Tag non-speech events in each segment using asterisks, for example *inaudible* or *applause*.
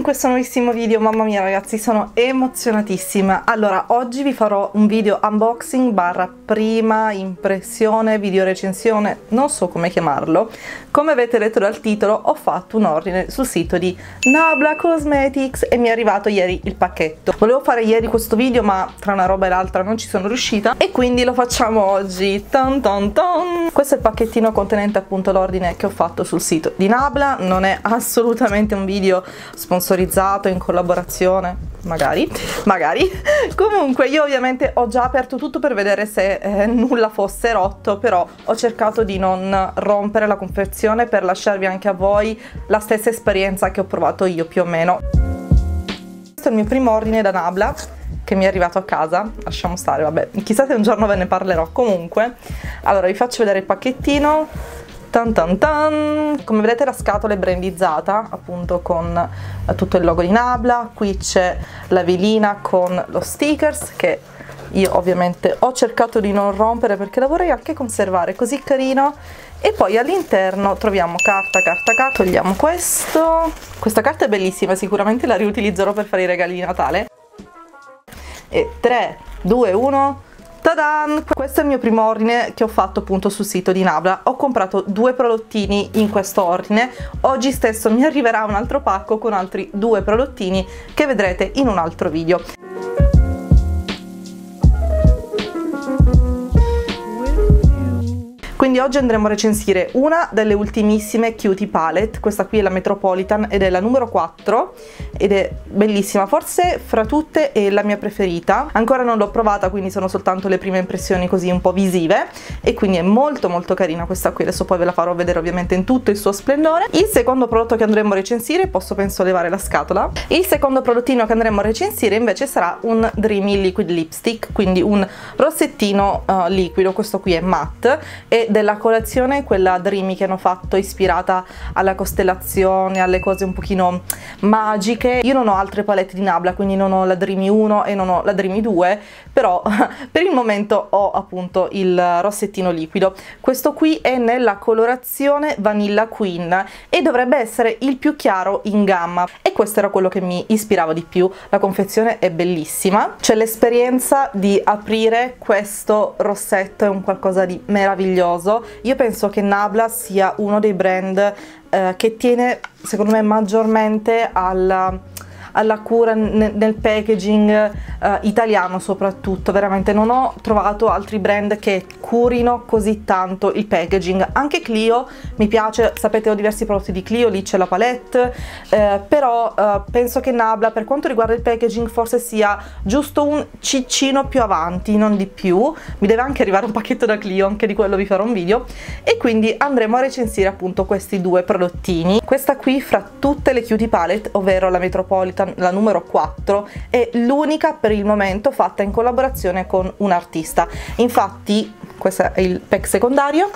in questo nuovissimo video, mamma mia ragazzi sono emozionatissima. Allora oggi vi farò un video unboxing barra prima impressione, video recensione, non so come chiamarlo. Come avete letto dal titolo ho fatto un ordine sul sito di Nabla Cosmetics e mi è arrivato ieri il pacchetto. Volevo fare ieri questo video ma tra una roba e l'altra non ci sono riuscita e quindi lo facciamo oggi. Ton ton ton. questo è il pacchettino contenente appunto l'ordine che ho fatto sul sito di Nabla. Non è assolutamente un video sponsorizzato in collaborazione magari magari. *laughs* Comunque io ovviamente ho già aperto tutto per vedere se eh, nulla fosse rotto però ho cercato di non rompere la confezione per lasciarvi anche a voi la stessa esperienza che ho provato io più o meno. Questo è il mio primo ordine da Nabla che mi è arrivato a casa. Lasciamo stare vabbè chissà se un giorno ve ne parlerò. Comunque allora vi faccio vedere il pacchettino Tan tan tan. Come vedete la scatola è brandizzata appunto con eh, tutto il logo di Nabla, qui c'è la velina con lo stickers che io ovviamente ho cercato di non rompere perché la vorrei anche conservare così carino. E poi all'interno troviamo carta, carta, carta, togliamo questo, questa carta è bellissima, sicuramente la riutilizzerò per fare i regali di Natale. E 3, 2, 1 Tadan! Questo è il mio primo ordine che ho fatto appunto sul sito di Nabla. Ho comprato due prodottini in questo ordine. Oggi stesso mi arriverà un altro pacco con altri due prodottini che vedrete in un altro video. Quindi oggi andremo a recensire una delle ultimissime Cutie Palette, questa qui è la Metropolitan ed è la numero 4 ed è bellissima, forse fra tutte è la mia preferita, ancora non l'ho provata quindi sono soltanto le prime impressioni così un po' visive. E quindi è molto molto carina questa qui, adesso poi ve la farò vedere ovviamente in tutto il suo splendore. Il secondo prodotto che andremo a recensire, posso penso levare la scatola, il secondo prodottino che andremo a recensire invece sarà un Dreamy Liquid Lipstick, quindi un rossettino uh, liquido, questo qui è matte e della colazione, quella Dreamy che hanno fatto ispirata alla costellazione, alle cose un pochino magiche. Io non ho altre palette di Nabla, quindi non ho la Dreamy 1 e non ho la Dreamy 2, però *laughs* per il momento ho appunto il rossettino liquido. Questo qui è nella colorazione Vanilla Queen e dovrebbe essere il più chiaro in gamma e questo era quello che mi ispirava di più. La confezione è bellissima, c'è l'esperienza di aprire questo rossetto, è un qualcosa di meraviglioso costoso, io penso che Nabla sia uno dei brand eh, che tiene secondo me maggiormente alla alla cura nel packaging uh, italiano soprattutto, veramente non ho trovato altri brand che curino così tanto il packaging, anche Clio mi piace, sapete ho diversi prodotti di Clio, lì c'è la palette, eh, però eh, penso che Nabla per quanto riguarda il packaging forse sia giusto un ciccino più avanti, non di più, mi deve anche arrivare un pacchetto da Clio, anche di quello vi farò un video, e quindi andremo a recensire appunto questi due prodottini, questa qui fra tutte le Cutie Palette, ovvero la Metropolitan la numero 4, è l'unica per il momento fatta in collaborazione con un artista. Infatti questo è il pack secondario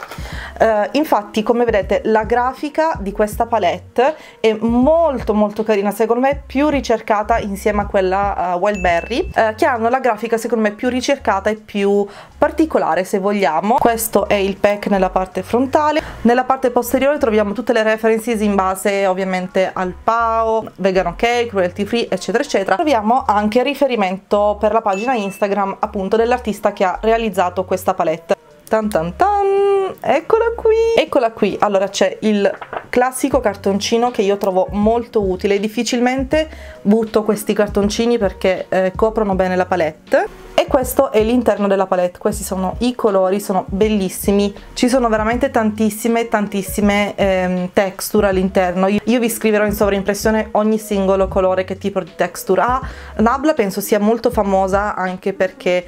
uh, infatti come vedete la grafica di questa palette è molto molto carina secondo me più ricercata insieme a quella uh, Wildberry uh, che hanno la grafica secondo me più ricercata e più particolare se vogliamo questo è il pack nella parte frontale nella parte posteriore troviamo tutte le references in base ovviamente al PAO, vegan ok, cruelty free eccetera eccetera. Troviamo anche riferimento per la pagina Instagram appunto dell'artista che ha realizzato questa palette. Tan tan tan, eccola qui! Eccola qui, allora c'è il classico cartoncino che io trovo molto utile, difficilmente butto questi cartoncini perché eh, coprono bene la palette e questo è l'interno della palette, questi sono i colori, sono bellissimi, ci sono veramente tantissime tantissime ehm, texture all'interno, io, vi scriverò in sovraimpressione ogni singolo colore che tipo di texture ha, Nabla penso sia molto famosa anche perché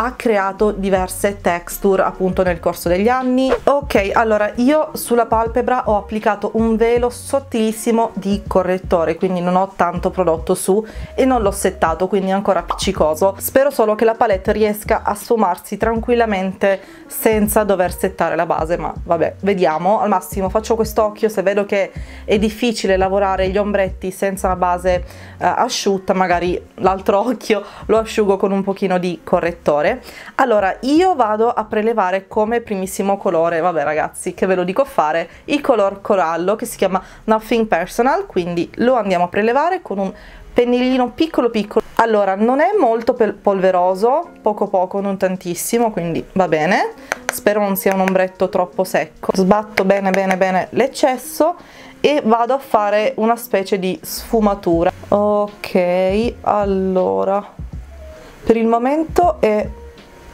ha creato diverse texture appunto nel corso degli anni. Ok allora io sulla palpebra ho applicato un velo sottilissimo di correttore quindi non ho tanto prodotto su e non l'ho settato quindi è ancora appiccicoso. Spero solo che la palette riesca a sfumarsi tranquillamente senza dover settare la base ma vabbè vediamo. Al massimo faccio quest'occhio se vedo che è difficile lavorare gli ombretti senza una base eh, asciutta magari l'altro occhio lo asciugo con un pochino di correttore prelevare allora io vado a prelevare come primissimo colore vabbè ragazzi che ve lo dico a fare il color corallo che si chiama Nothing Personal quindi lo andiamo a prelevare con un pennellino piccolo piccolo. Allora non è molto polveroso poco poco non tantissimo quindi va bene. Spero non sia un ombretto troppo secco. Sbatto bene bene bene l'eccesso e vado a fare una specie di sfumatura. Ok allora per il momento è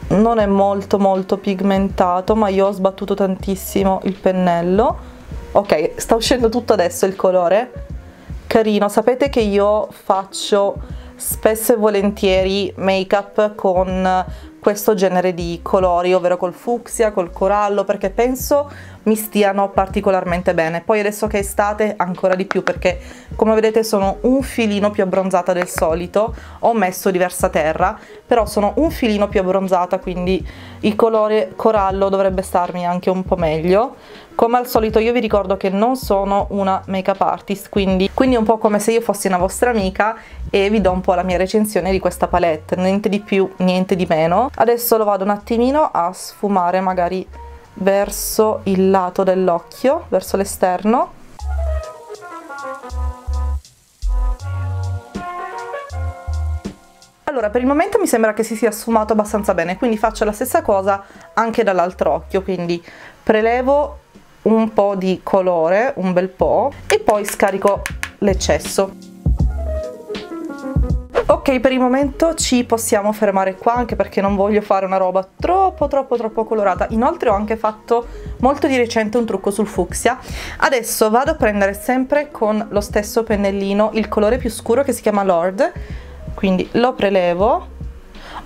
non è molto molto pigmentato ma io ho sbattuto tantissimo il pennello. Ok sta uscendo tutto adesso il colore. Carino sapete che io faccio spesso e volentieri make up con questo genere di colori ovvero col fucsia col corallo perché penso mi stiano particolarmente bene. Poi adesso che è estate ancora di più perché come vedete sono un filino più abbronzata del solito. Ho messo diversa terra però sono un filino più abbronzata quindi il colore corallo dovrebbe starmi anche un po' meglio. Come al solito io vi ricordo che non sono una make up artist quindi, quindi è un po' come se io fossi una vostra amica e vi do un po' la mia recensione di questa palette. Niente di più niente di meno. Adesso lo vado un attimino a sfumare magari verso il lato dell'occhio, verso l'esterno. Allora, per il momento mi sembra che si sia sfumato abbastanza bene, quindi faccio la stessa cosa anche dall'altro occhio, quindi prelevo un po' di colore, un bel po', e poi scarico l'eccesso. Ok, per il momento ci possiamo fermare qua anche perché non voglio fare una roba troppo troppo troppo colorata. Inoltre ho anche fatto molto di recente un trucco sul fucsia. Adesso vado a prendere sempre con lo stesso pennellino il colore più scuro che si chiama Lord, quindi lo prelevo.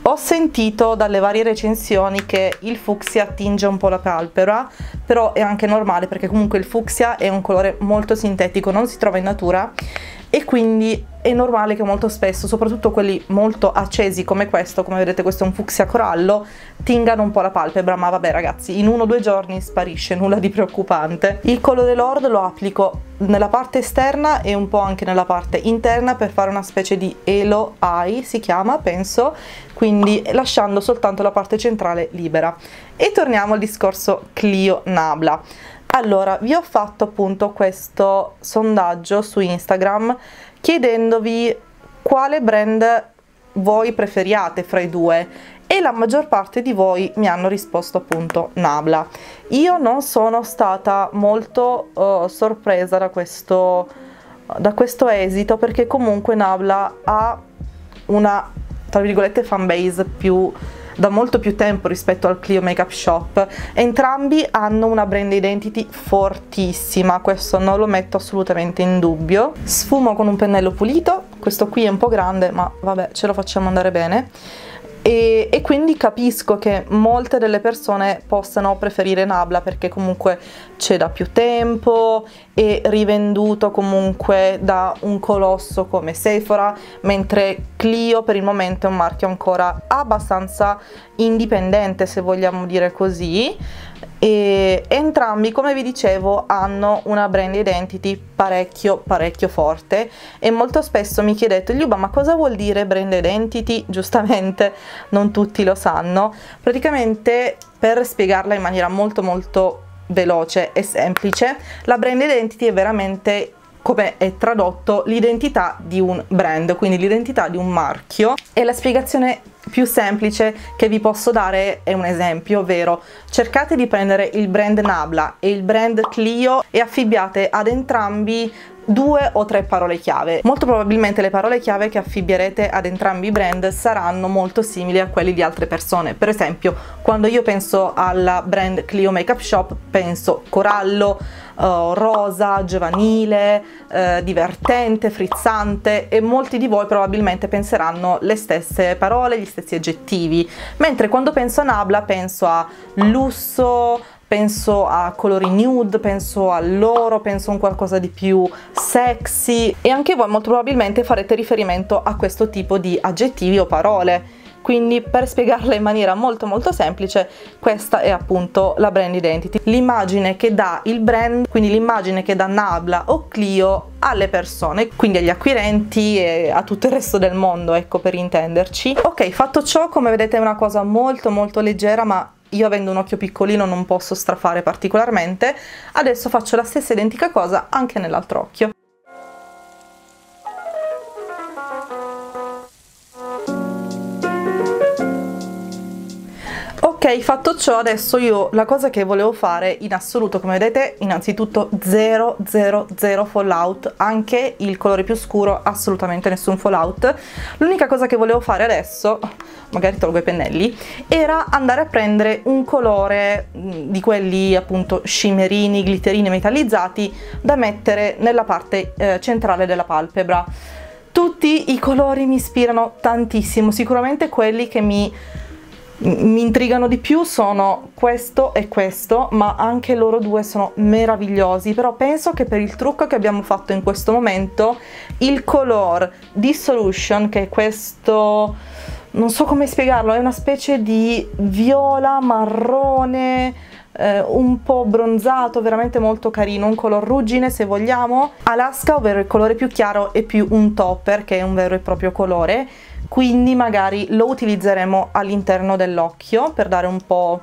Ho sentito dalle varie recensioni che il fucsia tinge un po' la palpebra, però è anche normale perché comunque il fucsia è un colore molto sintetico, non si trova in natura e quindi è normale che molto spesso, soprattutto quelli molto accesi come questo, come vedete questo è un fucsia corallo, tingano un po' la palpebra, ma vabbè ragazzi, in uno o due giorni sparisce, nulla di preoccupante. Il colore Lord lo applico nella parte esterna e un po' anche nella parte interna per fare una specie di Elo Eye, si chiama, penso, quindi lasciando soltanto la parte centrale libera. E torniamo al discorso Clio Nabla. Allora, vi ho fatto appunto questo sondaggio su Instagram chiedendovi quale brand voi preferiate fra i due e la maggior parte di voi mi hanno risposto appunto Nabla. Io non sono stata molto uh, sorpresa da questo, da questo esito perché comunque Nabla ha una tra virgolette fanbase più da molto più tempo rispetto al Clio Makeup Shop. Entrambi hanno una brand identity fortissima, questo non lo metto assolutamente in dubbio. Sfumo con un pennello pulito, questo qui è un po' grande ma vabbè ce lo facciamo andare bene e, e, quindi capisco che molte delle persone possano preferire Nabla perché comunque c'è da più tempo e rivenduto comunque da un colosso come Sephora mentre Clio per il momento è un marchio ancora abbastanza indipendente se vogliamo dire così e entrambi come vi dicevo hanno una brand identity parecchio parecchio forte e molto spesso mi chiedete Liuba ma cosa vuol dire brand identity? Giustamente non tutti lo sanno. Praticamente per spiegarla in maniera molto molto veloce e semplice. La brand identity è veramente come è tradotto l'identità di un brand quindi l'identità di un marchio. E la spiegazione più semplice che vi posso dare è un esempio, ovvero cercate di prendere il brand Nabla e il brand Clio e affibbiate ad entrambi due o tre parole chiave. Molto probabilmente le parole chiave che affibbierete ad entrambi i brand saranno molto simili a quelli di altre persone. Per esempio, quando io penso alla brand Clio Makeup Shop, penso corallo, uh, rosa, giovanile, uh, divertente, frizzante e molti di voi probabilmente penseranno le stesse parole, gli stessi aggettivi. Mentre quando penso a Nabla penso a lusso, penso a colori nude, penso all'oro, penso a un qualcosa di più sexy. E anche voi molto probabilmente farete riferimento a questo tipo di aggettivi o parole. Quindi per spiegarla in maniera molto molto semplice questa è appunto la brand identity. L'immagine che dà il brand quindi l'immagine che dà Nabla o Clio alle persone quindi agli acquirenti e a tutto il resto del mondo ecco per intenderci. Ok fatto ciò come vedete è una cosa molto molto leggera ma io avendo un occhio piccolino non posso strafare particolarmente. Adesso faccio la stessa identica cosa anche nell'altro occhio Fatto ciò, adesso io la cosa che volevo fare in assoluto, come vedete, innanzitutto 0, 0, 0 fallout, anche il colore più scuro, assolutamente nessun fallout. L'unica cosa che volevo fare adesso, magari tolgo i pennelli, era andare a prendere un colore di quelli appunto shimmerini, glitterini metallizzati da mettere nella parte eh, centrale della palpebra. Tutti i colori mi ispirano tantissimo, sicuramente quelli che mi mi intrigano di più sono questo e questo ma anche loro due sono meravigliosi però penso che per il trucco che abbiamo fatto in questo momento il color Dissolution che è questo non so come spiegarlo è una specie di viola marrone eh, un po' bronzato, veramente molto carino, un color ruggine se vogliamo. Alaska, ovvero il colore più chiaro, è più un topper che è un vero e proprio colore quindi magari lo utilizzeremo all'interno dell'occhio per dare un po'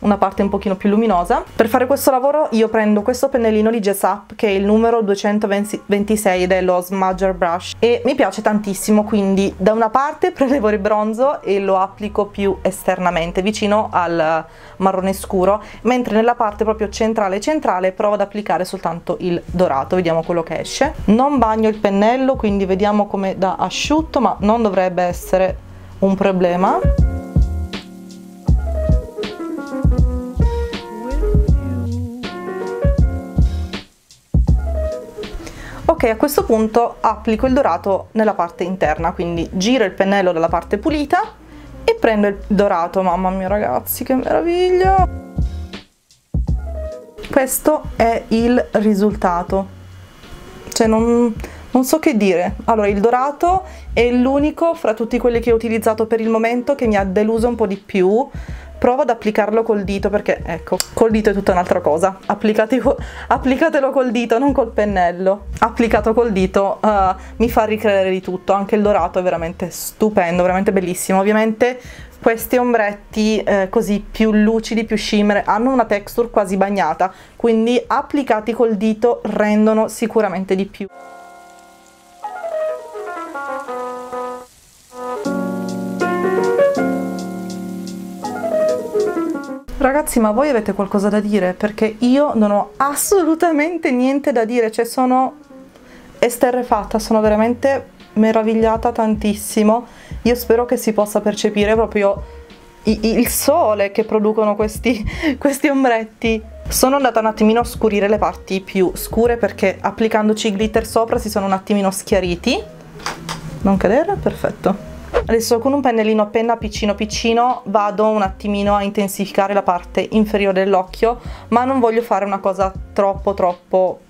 una parte un pochino più luminosa. Per fare questo lavoro io prendo questo pennellino di Jess Up che è il numero 226 dello Smudger Brush e mi piace tantissimo quindi da una parte *laughs* prelevo il bronzo e lo applico più esternamente vicino al marrone scuro mentre nella parte proprio centrale centrale provo ad applicare soltanto il dorato, vediamo quello che esce. Non bagno il pennello quindi vediamo come da asciutto ma non dovrebbe essere un problema. Ok, a questo punto applico il dorato nella parte interna, quindi giro il pennello dalla parte pulita e prendo il dorato. Mamma mia ragazzi, che meraviglia! Questo è il risultato. Cioè non, non so che dire. Allora, il dorato è l'unico fra tutti quelli che ho utilizzato per il momento che mi ha deluso un po' di più. Provo ad applicarlo col dito perché ecco col dito è tutta un'altra cosa. Applicatelo *laughs* col dito non col pennello. Applicato col dito uh, mi fa ricredere di tutto. Anche il dorato è veramente stupendo veramente bellissimo. Ovviamente questi ombretti eh, così più lucidi, più shimmer, hanno una texture quasi bagnata, quindi applicati col dito rendono sicuramente di più. Ragazzi, ma voi avete qualcosa da dire? Perché io non ho assolutamente niente da dire, cioè sono esterrefatta, sono veramente meravigliata tantissimo. Io spero che si possa percepire proprio il sole che producono questi, *laughs* questi ombretti. Sono andata un attimino a scurire le parti più scure perché applicandoci glitter sopra si sono un attimino schiariti. Non cadere? Perfetto. Adesso con un pennellino appena piccino piccino vado un attimino a intensificare la parte inferiore dell'occhio, ma non voglio fare una cosa troppo troppo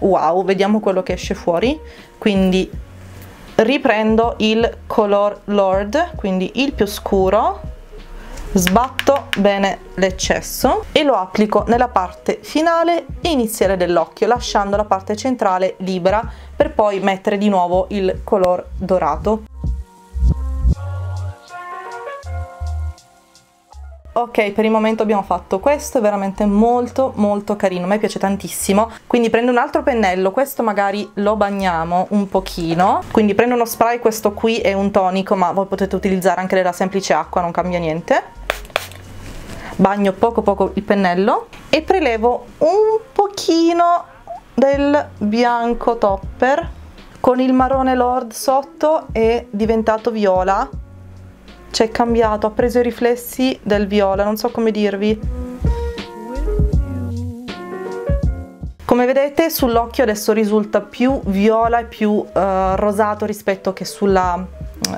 wow, vediamo quello che esce fuori. Quindi riprendo il Color Lord, quindi il più scuro, sbatto bene l'eccesso e lo applico nella parte finale e iniziale dell'occhio lasciando la parte centrale libera per poi mettere di nuovo il color dorato. Ok per il momento abbiamo fatto questo è veramente molto molto carino a me piace tantissimo. Quindi prendo un altro pennello questo magari lo bagniamo un pochino. Quindi prendo uno spray questo qui è un tonico ma voi potete utilizzare anche della semplice acqua non cambia niente bagno poco poco il pennello e prelevo un pochino del bianco topper con il marrone lord sotto è diventato viola c'è cambiato, ha preso i riflessi del viola, non so come dirvi. Come vedete sull'occhio adesso risulta più viola e più uh, rosato rispetto che sulla,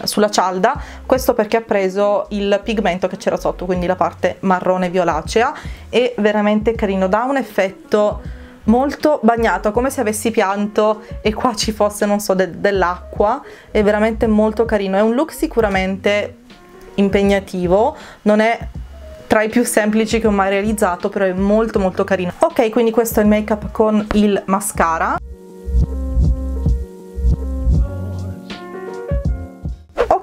sulla cialda, questo perché ha preso il pigmento che c'era sotto, quindi la parte marrone violacea, è veramente carino, dà un effetto molto bagnato, come se avessi pianto e qua ci fosse, non so, de dell'acqua, è veramente molto carino, è un look sicuramente impegnativo non è tra i più semplici che ho mai realizzato però è molto molto carino. Ok quindi questo è il make up con il mascara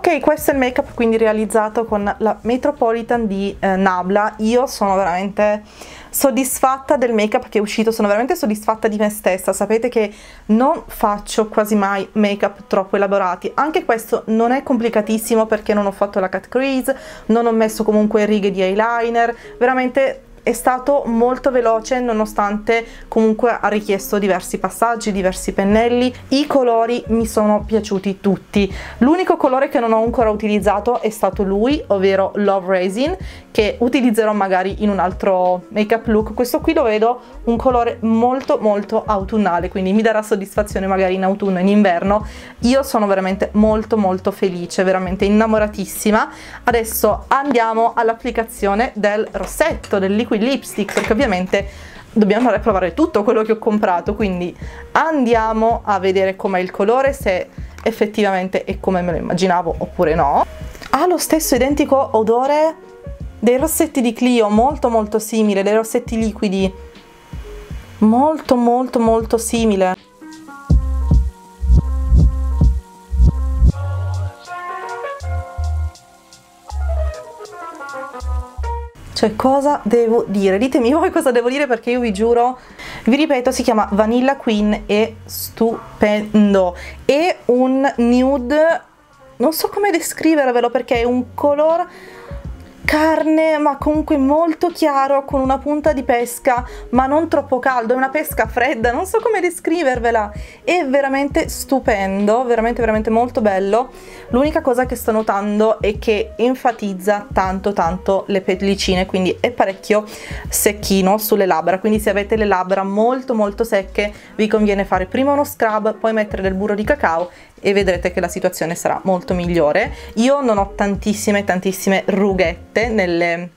Ok, questo è il make up quindi realizzato con la Metropolitan di eh, Nabla. Io sono veramente soddisfatta del make up che è uscito, sono veramente soddisfatta di me stessa. Sapete che non faccio quasi mai make up troppo elaborati. Anche questo non è complicatissimo perché non ho fatto la cut crease, non ho messo comunque righe di eyeliner, veramente è stato molto veloce nonostante comunque ha richiesto diversi passaggi, diversi pennelli. I colori mi sono piaciuti tutti. L'unico colore che non ho ancora utilizzato è stato lui, ovvero Love Raisin, che utilizzerò magari in un altro make up look. Questo qui lo vedo un colore molto molto autunnale, quindi mi darà soddisfazione magari in autunno e in inverno. Io sono veramente molto molto felice, veramente innamoratissima. Adesso andiamo all'applicazione del rossetto, del liquid lipstick perché ovviamente dobbiamo andare a provare tutto quello che ho comprato quindi andiamo a vedere com'è il colore se effettivamente è come me lo immaginavo oppure no. Ha lo stesso identico odore dei rossetti di Clio molto molto simile dei rossetti liquidi. Molto molto molto simile Cioè, cosa devo dire? Ditemi voi cosa devo dire perché io vi giuro, vi ripeto, si chiama Vanilla Queen, è stupendo. È un nude, non so come descrivervelo perché è un colore carne ma comunque molto chiaro con una punta di pesca ma non troppo caldo, è una pesca fredda, non so come descrivervela, è veramente stupendo, veramente veramente molto bello. L'unica cosa che sto notando è che enfatizza tanto tanto le pellicine, quindi è parecchio secchino sulle labbra, quindi se avete le labbra molto molto secche vi conviene fare prima uno scrub, poi mettere del burro di cacao e vedrete che la situazione sarà molto migliore. Io non ho tantissime tantissime rughette nelle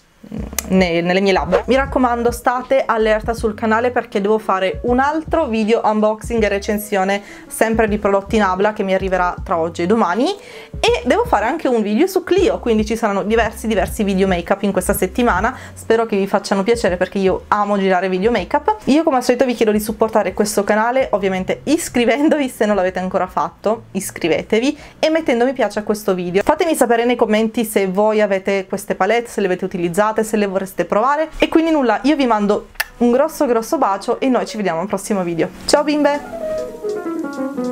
nelle mie labbra. Mi raccomando state allerta sul canale perché devo fare un altro video unboxing e recensione sempre di prodotti Nabla che mi arriverà tra oggi e domani. E devo fare anche un video su Clio quindi ci saranno diversi diversi video make up in questa settimana. Spero che vi facciano piacere perché io amo girare video make up io come al solito vi chiedo di supportare questo canale ovviamente iscrivendovi se non l'avete ancora fatto iscrivetevi e mettendo mi piace a questo video. Fatemi sapere nei commenti se voi avete queste palette se le avete utilizzate provate se le vorreste provare. E quindi nulla io vi mando un grosso grosso bacio e noi ci vediamo al prossimo video. Ciao bimbe!